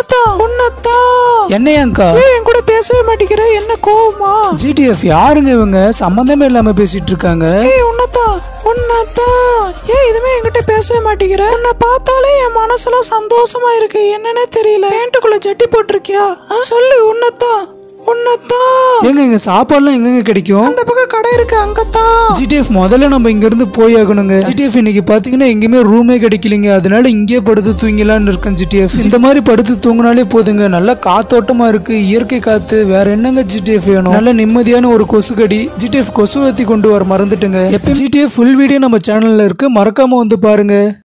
உன்னதான் உன்னதான் என்னையாங்கா என் கூட பேசவே மாட்டேங்கிற என்ன கோவமா? ஜிடிஎஃப் யாருங்க இவங்க? சம்பந்தமே இல்லாம பேசிட்டு இருக்காங்க. ஏய் உன்னதான் உன்னதான் ஏன் இதுமே என்கிட்ட பேசவே மாட்டேங்கிற. உன்னை பார்த்தாலே என் மனசுலாம் சந்தோஷமா இருக்கு. என்னன்னே தெரியல. பேண்ட்டுக்குள்ள ஜட்டி போட்டிருக்கியா? சொல்லு உன்னதான் உன்னதான் ஏங்க இங்க சாப்பாடுலாம் எங்கெங்க கிடைக்கும்? அந்த பக்கம் இருக்கு அங்கத்தான். ஜிடிஎஃப் முதல்ல நம்ம இங்க இருந்து போய் ஆகணுங்க ஜிடிஎஃப் இன்னைக்கு பாத்தீங்கன்னா எங்கேயுமே ரூமே கிடைக்கலங்க. அதனால இங்கே படுத்து தூங்கலாம்னு இருக்கேன் ஜிடிஎஃப் இந்த மாதிரி படுத்து தூங்கினாலே போதுங்க. நல்லா காத்தோட்டமா இருக்கு. இயற்கை காத்து வேற என்னங்க ஜிடிஎஃப் வேணும்? நல்ல நிம்மதியான ஒரு கொசு கடி. ஜிடிஎஃப் கொசு வத்தி கொண்டு வர மறந்துட்டுங்க. எப்பயும் ஜிடிஎஃப் ஃபுல் வீடியோ நம்ம சேனல்ல இருக்கு. மறக்காம வந்து பாருங்க.